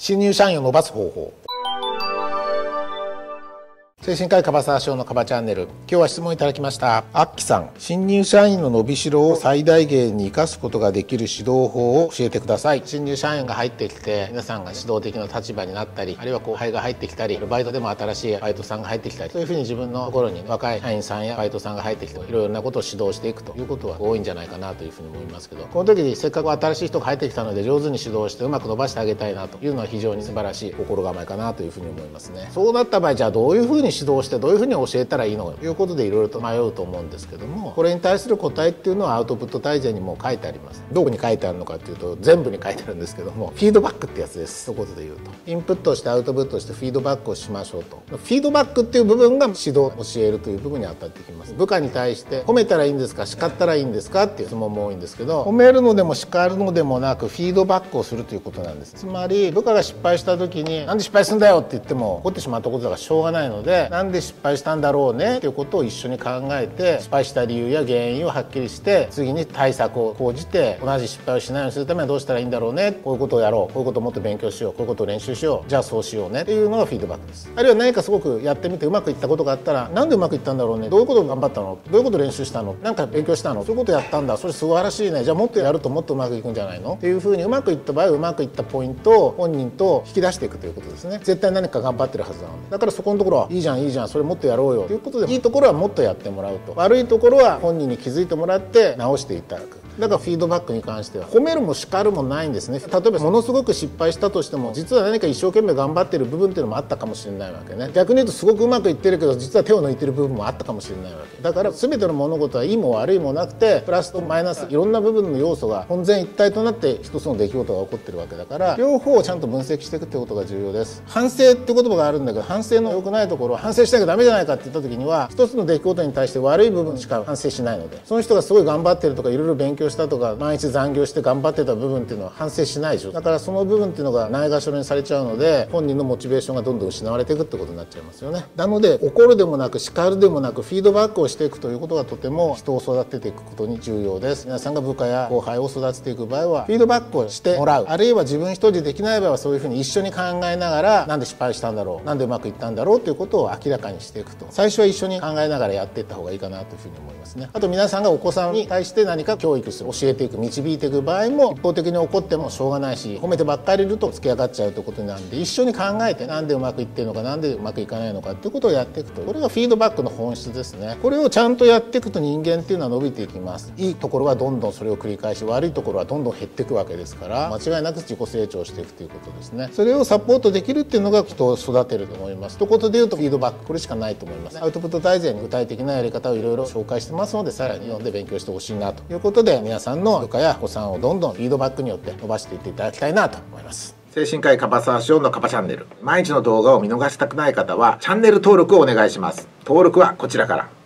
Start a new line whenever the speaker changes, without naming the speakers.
新入社員を伸ばす方法。精神科医樺沢翔のカバチャンネル今日は質問いただきました。アッキさん新入社員の伸びしろを最大限に生かすことができる指導法を教えてください。新入社員が入ってきて皆さんが指導的な立場になったりあるいは後輩が入ってきたりバイトでも新しいバイトさんが入ってきたりそういうふうに自分のところに若い社員さんやバイトさんが入ってきていろいろなことを指導していくということは多いんじゃないかなというふうに思いますけどこの時にせっかく新しい人が入ってきたので上手に指導してうまく伸ばしてあげたいなというのは非常に素晴らしい心構えかなというふうに思いますね。そうなった場合じゃあどういうふうに指導してどういうふうに教えたらいいのかということでいろいろと迷うと思うんですけどもこれに対する答えっていうのはアウトプット大全にも書いてあります。どこに書いてあるのかっていうと全部に書いてあるんですけどもフィードバックってやつです。一言で言うと。インプットしてアウトプットしてフィードバックをしましょうと。フィードバックっていう部分が指導教えるという部分に当たってきます。部下に対して褒めたらいいんですか叱ったらいいんですかっていう質問も多いんですけど褒めるのでも叱るのでもなくフィードバックをするということなんです。つまり部下が失敗した時になんで失敗するんだよって言っても起こってしまったことだからしょうがないのでなんで失敗したんだろうねっていうことを一緒に考えて失敗した理由や原因をはっきりして次に対策を講じて同じ失敗をしないようにするためにはどうしたらいいんだろうねこういうことをやろうこういうことをもっと勉強しようこういうことを練習しようじゃあそうしようねっていうのがフィードバックです。あるいは何かすごくやってみてうまくいったことがあったらなんでうまくいったんだろうねどういうことを頑張ったの？どういうこと練習したの？なんか勉強したの？そういうことやったんだ。それ素晴らしいね。じゃあもっとやるともっとうまくいくんじゃないの？っていうふうにうまくいった場合うまくいったポイントを本人と引き出していくということですね。絶対何か頑張ってるはずなのでだからそこのところはいいじゃん。いいじゃんそれもっとやろうよ。ということでいいところはもっとやってもらうと。悪いところは本人に気づいてもらって直していただく。だからフィードバックに関しては。褒めるも叱るもないんですね。例えばものすごく失敗したとしても実は何か一生懸命頑張ってる部分っていうのもあったかもしれないわけね。逆に言うとすごくうまくいってるけど実は手を抜いてる部分もあったかもしれないわけ。だから全ての物事はいいも悪いもなくてプラスとマイナスいろんな部分の要素が混然一体となって一つの出来事が起こってるわけだから両方をちゃんと分析していくってことが重要です。反省って言葉があるんだけど反省の良くないところ反省しなきゃダメじゃないかって言った時には一つの出来事に対して悪い部分しか反省しないのでその人がすごい頑張ってるとかいろいろ勉強したとか毎日残業して頑張ってた部分っていうのは反省しないでしょ。だからその部分っていうのがないがしろにされちゃうので本人のモチベーションがどんどん失われていくってことになっちゃいますよね。なので怒るでもなく叱るでもなくフィードバックをしていくということがとても人を育てていくことに重要です。皆さんが部下や後輩を育てていく場合はフィードバックをしてもらう。あるいは自分一人でできない場合はそういうふうに一緒に考えながらなんで失敗したんだろうなんでうまくいったんだろうということを明らかにしていくと。最初は一緒に考えながらやっていった方がいいかなというふうに思いますね。あと皆さんがお子さんに対して何か教育す教えていく導いていく場合も一方的に怒ってもしょうがないし褒めてばっかりいるとつけ上がっちゃうということなんで一緒に考えてなんでうまくいってるのかなんでうまくいかないのかっていうことをやっていくとこれがフィードバックの本質ですね。これをちゃんとやっていくと人間っていうのは伸びていきます。いいところはどんどんそれを繰り返し悪いところはどんどん減っていくわけですから間違いなく自己成長していくということですね。それをサポートできるっていうのが人を育てると思います。ということで言うとフィードバックこれしかないと思います。アウトプット大全に具体的なやり方をいろいろ紹介してますのでさらに読んで勉強してほしいなということで皆さんの部下やお子さんをどんどんフィードバックによって伸ばしていっていただきたいなと思います。
精神科医カバサーションのカバチャンネル。毎日の動画を見逃したくない方はチャンネル登録をお願いします。登録はこちらから。